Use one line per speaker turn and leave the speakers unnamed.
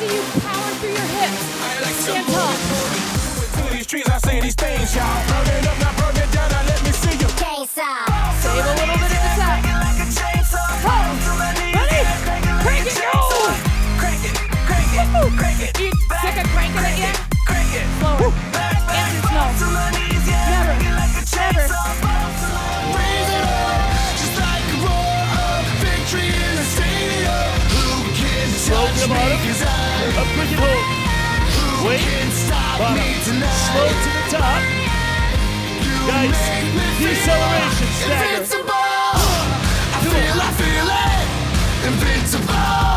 see you power through your hips. Stand tall.
To these streets, I say these things, y'all. Burn it up, now burn it down, now let me see you.
Save a little bit at the top. Ho. Ready? Crank it, go! Woo. You sick of cranking it yet? Slower. Answer's no. Never. Never.
Slow to the bottom. Up quick and hold. Wait. Bottom. Slow to the top. Guys, deceleration stagger.
I feel, I feel it, invincible.